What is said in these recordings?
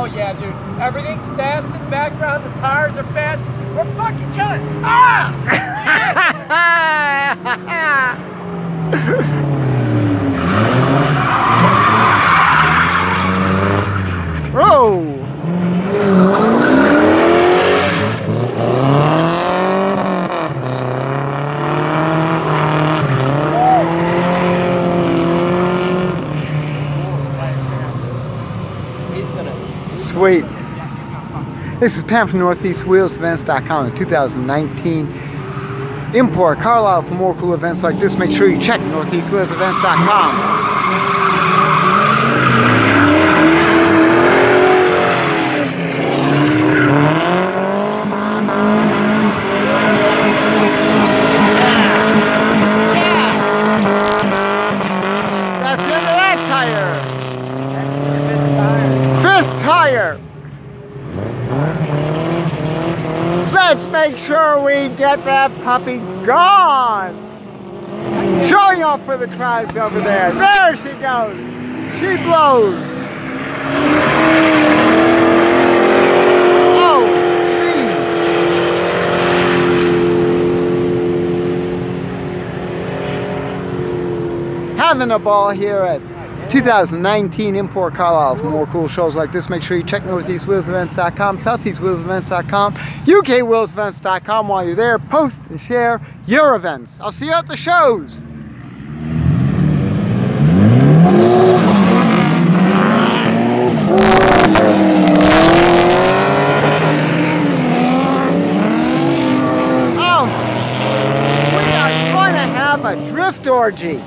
Oh yeah, dude. Everything's fast in the background. The tires are fast. We're fucking killing. Ah! This is Pam from NortheastWheelsEvents.com, the 2019 import Carlisle. For more cool events like this, make sure you check NortheastWheelsEvents.com. Let's make sure we get that puppy gone. Showing off for the crowds over there. There she goes. She blows. Oh. Having a ball here at 2019 Import Carlisle. For more cool shows like this, make sure you check NortheastWheelsEvents.com, SoutheastWheelsEvents.com, UKWheelsEvents.com. While you're there, post and share your events. I'll see you at the shows. Oh, we are going to have a drift orgy.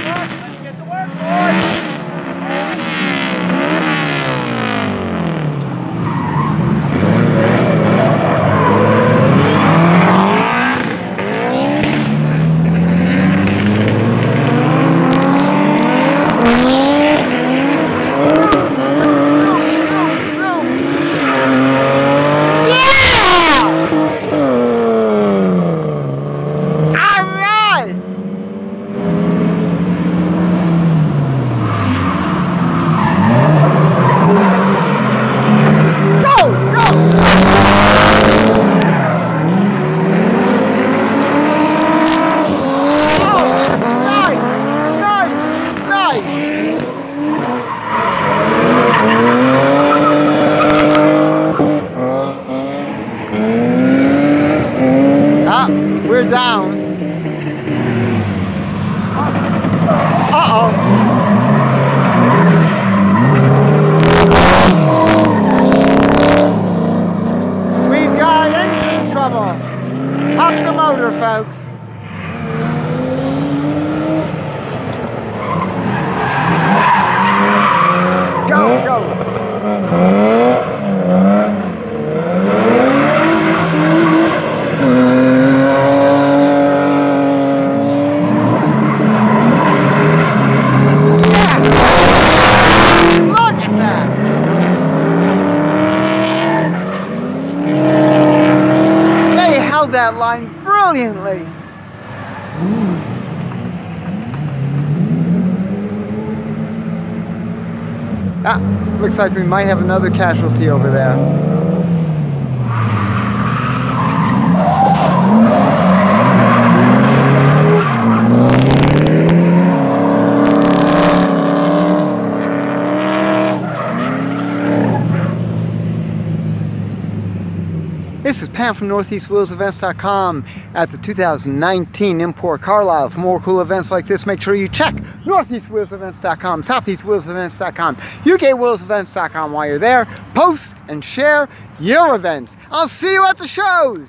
Let's get to work, boys. All right. Go, go. Oh, nice, nice, nice. Ah, we're down. That line brilliantly. Ah, looks like we might have another casualty over there. Pam from NortheastWheelsEvents.com at the 2019 Import Carlisle. For more cool events like this, make sure you check NortheastWheelsEvents.com, SoutheastWheelsEvents.com, UKWheelsEvents.com. While you're there, post and share your events. I'll see you at the shows.